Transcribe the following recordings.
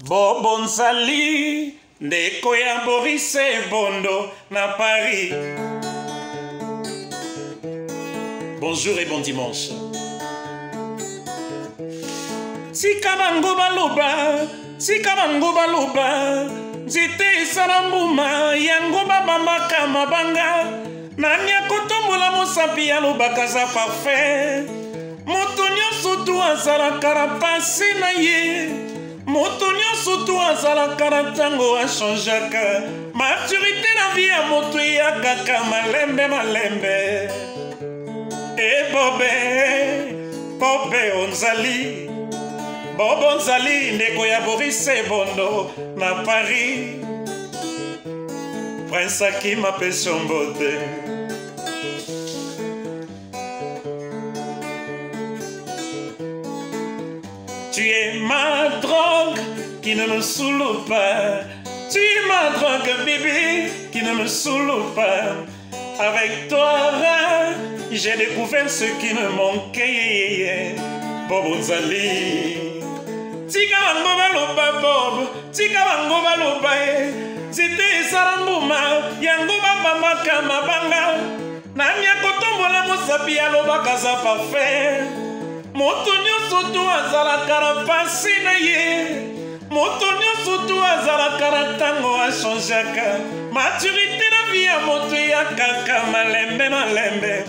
bobo nzali ndeko ya borise bondo na paris. Bonjour et bon dimanche. Tika bango baloba tika bango baloba nzete esala mbuma yango babambaka mabanga. Nani akotombola mosapi alobaka aza parfait. Moto nyonso tu azalaka na pasi na ye moto nyonso tu azalaka na ntango achangeaka maturité na vie ya moto eyakaka malembe malembe. Ebobe pope onzali. Bobo nzali ndeko ya borise bondo na paris. Prince akim apesi mbote Tu es ma drogue qui ne me saoule pas. Tu es ma drogue, bébé, qui ne me saoule pas. Avec toi, j'ai découvert ce qui me manquait. Bobo Zali. Tika bango baloba bob, tika bango baloba e. Nzete esala mbuma, yango babambaka mabanga. Nani akotombola mosapi alobaka aza parfait. Moto nyonso tu azalaka na pasi na ye. Moto nyonso tu azalaka na ntango achangeaka maturité na vie ya moto eyakaka malembe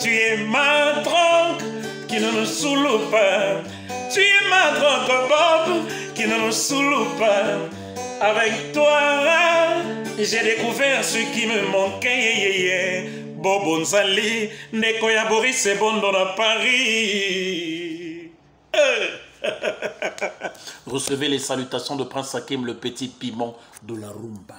tu es ma drogue qui ne me saoule pas tu es ma drogue bob qui ne me saoule pas avec toi j'ai découvert ce qui me manquait. Bobo nzali ndeko ya boris ebondo na paris Recevez les salutations de Prince Hakim, le petit piment de la rumba.